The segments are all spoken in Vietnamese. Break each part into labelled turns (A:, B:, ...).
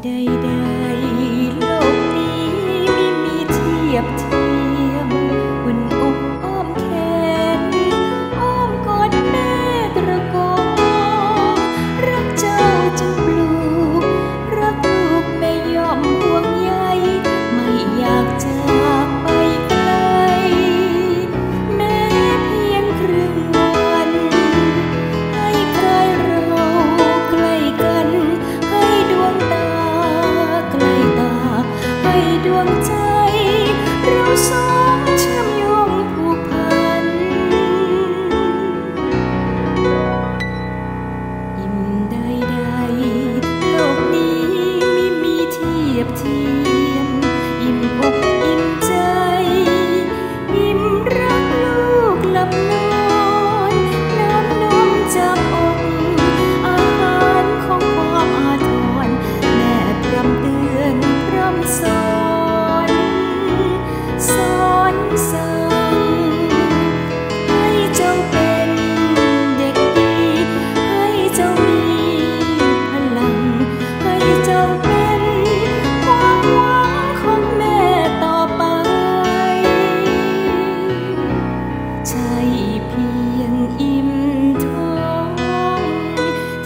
A: 的一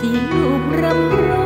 A: chỉ lụm rầm rối